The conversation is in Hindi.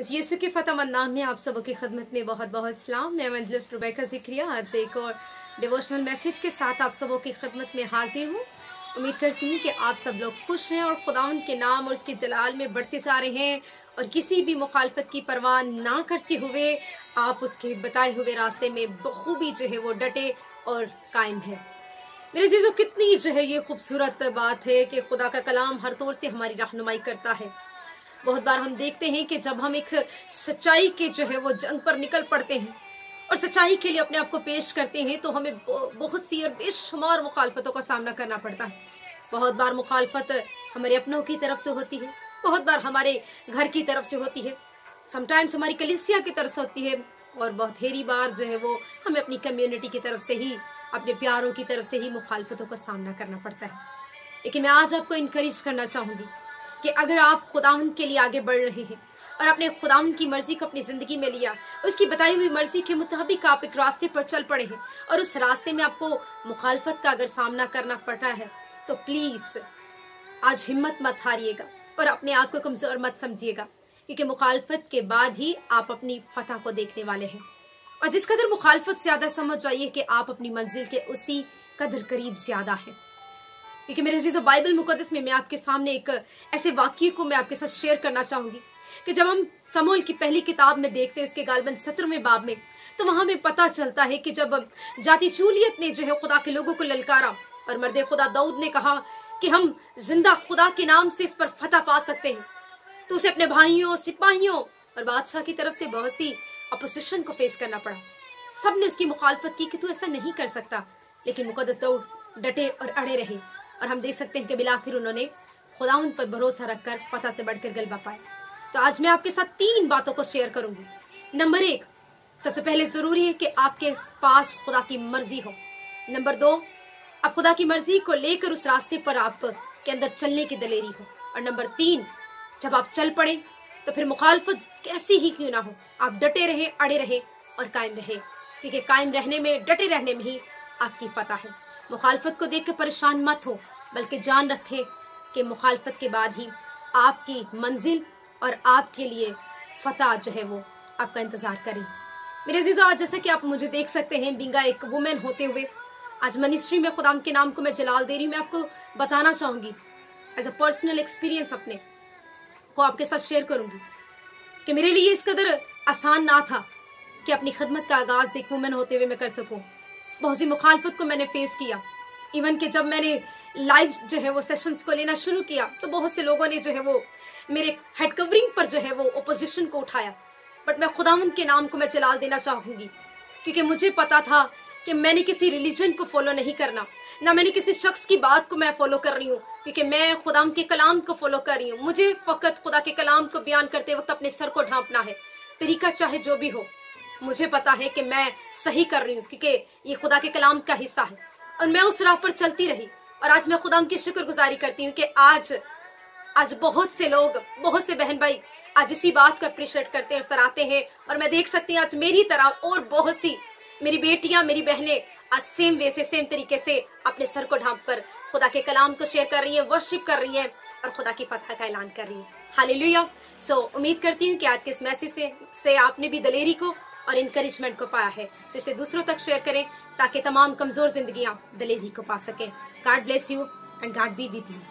इस यीशु के फतमंद नाम में आप सबों की खदमत में बहुत बहुत सलाम। मैं मंजलिस रुबैका जिक्रिया। आज एक और डिवोशनल मैसेज के साथ आप सबों की खदमत में हाजिर हूँ। उम्मीद करती हूँ कि आप सब लोग खुश हैं और खुदा के नाम और उसके जलाल में बढ़ते जा रहे हैं और किसी भी मुखालफत की परवाह ना करते हुए आप उसके बताए हुए रास्ते में बखूबी जो है वो डटे और कायम है। मेरे चीज़ों कितनी जो है ये खूबसूरत बात है कि खुदा का कलाम हर तौर से हमारी रहनुमाई करता है। बहुत बार हम देखते हैं कि जब हम एक सच्चाई के जो है वो जंग पर निकल पड़ते हैं और सच्चाई के लिए अपने आप को पेश करते हैं तो हमें बहुत सी और बेशुमार मुखालफतों का सामना करना पड़ता है। बहुत बार मुखालफत हमारे अपनों की तरफ़ से होती है, बहुत बार हमारे घर की तरफ़ से होती है। समटाइम्स हमारी कलिसिया की तरफ़ से होती है और बहुत हेरी बार जो है वो हमें अपनी कम्युनिटी की तरफ़ से ही, अपने प्यारों की तरफ़ से ही मुखालफतों का सामना करना पड़ता है। लेकिन मैं आज आपको इनकरेज करना चाहूँगी कि अगर आप खुदावन के लिए आगे बढ़ रहे हैं और अपने खुदावन की मर्ज़ी को अपनी ज़िंदगी में लिया, उसकी बताई हुई मर्ज़ी के मुताबिक आप एक रास्ते पर चल पड़े हैं और उस रास्ते में आपको मुखालफत का अगर सामना करना पड़ रहा है तो प्लीज़ आज हिम्मत मत हारिएगा और अपने आप को कमज़ोर मत समझिएगा, क्योंकि मुखालफत के बाद ही आप अपनी फतह को देखने वाले हैं। और जिस कदर मुखालफत ज़्यादा समझ जाइए कि आप अपनी मंजिल के उसी कदर करीब ज़्यादा है। क्योंकि मेरे अज़ीज़, बाइबल मुकदस में मैं आपके सामने एक ऐसे वाक्य को मैं आपके साथ शेयर करना चाहूँगी कि जब हम समूल की पहली किताब में देखते हैं, उसके गालबन सत्रहवें बाब में तो वहाँ में पता चलता है कि जब जाति चूलियत ने जो है खुदा के लोगों को ललकारा और मर्द खुदा दाऊद ने कहा कि हम ज़िंदा खुदा के नाम से इस पर फतह पा सकते हैं तो उसे अपने भाइयों, सिपाहियों और बादशाह की तरफ़ से बहुत सी अपोजिशन को फेस करना पड़ा। सबने उसकी मुखालफत की कि तू ऐसा नहीं कर सकता, लेकिन मुकदस दौड़ डटे और अड़े रहे। और हम देख सकते हैं कि बिलाखिर उन्होंने खुदाउन पर भरोसा रखकर पता से बढ़कर गलबा पाया। तो आज मैं आपके साथ तीन बातों को शेयर करूँगी। नंबर एक, सबसे पहले ज़रूरी है कि आपके पास खुदा की मर्ज़ी हो। नंबर दो, आप खुदा की मर्ज़ी को लेकर उस रास्ते पर आप के अंदर चलने की दलेरी हो। और नंबर तीन, जब आप चल पड़े तो फिर मुखालफत कैसी ही क्यों ना हो। आप डटे रहे, अड़े रहे और कायम रहे। क्योंकि कायम रहने में, डटे रहने में ही आपकी फतह है। मुखालफत को देख के परेशान मत हो, बल्कि जान रखे कि मुखालफत के बाद ही आपकी मंजिल और आपके लिए फतह जो है वो आपका इंतज़ार करें। मेरे जीजो आज जैसे कि आप मुझे देख सकते हैं, बिंगा एक वुमेन होते हुए, आज मनिस्ट्री में खुदाम के नाम को मैं जलाल दे रही हूँ। मैं आपको बताना चाहूँगी एज अ पर्सनल एक्सपीरियंस अपने, को आपके साथ शेयर करूँगी, कि मेरे लिए इस कदर आसान ना था कि अपनी खदमत का आगाज़ एक वुमेन होते हुए मैं कर सकूँ। बहुत सी मुखालफत को मैंने फेस किया। इवन कि जब मैंने लाइव जो है वो सेशंस को लेना शुरू किया तो बहुत से लोगों ने जो है वो मेरे हेड कवरिंग पर जो है वो ओपोजिशन को उठाया। बट मैं खुदावंत के नाम को मैं जलाल देना चाहूँगी। क्योंकि मुझे पता था कि मैंने किसी रिलीजन को फॉलो नहीं करना। ना मैंने किसी शख्स की बात को मैं फॉलो कर रही हूँ। क्योंकि मैं खुदाम के कलाम को फॉलो कर रही हूँ। मुझे फकत खुदा के कलाम को बयान करते वक्त अपने सर को ढांपना है। तरीका चाहे जो भी हो। मुझे पता है कि मैं सही कर रही हूँ क्योंकि ये खुदा के कलाम का हिस्सा है। और मैं उस राह पर चलती रही और आज मैं खुदा उनकी शुक्रगुजारी करती हूँ कि आज आज बहुत से लोग बहुत से बहन भाई आज इसी बात को अप्रिशिएट करते हैं और सराहते हैं। और मैं देख सकती हूँ आज मेरी तरह और बहुत सी मेरी बेटियाँ मेरी बहनें आज सेम वे से सेम तरीके से अपने सर को ढांप कर खुदा के कलाम को शेयर कर रही है वर्शिप कर रही है और खुदा की फतह का ऐलान कर रही है। हालेलुया सो उम्मीद करती हूँ कि आज के इस मैसेज से, से आपने भी दलेरी को और इनक्रेजमेंट को पाया है। तो इसे दूसरों तक शेयर करें ताकि तमाम कमज़ोर जिंदगियाँ दलेरी को पा सकें। God bless you and God be with you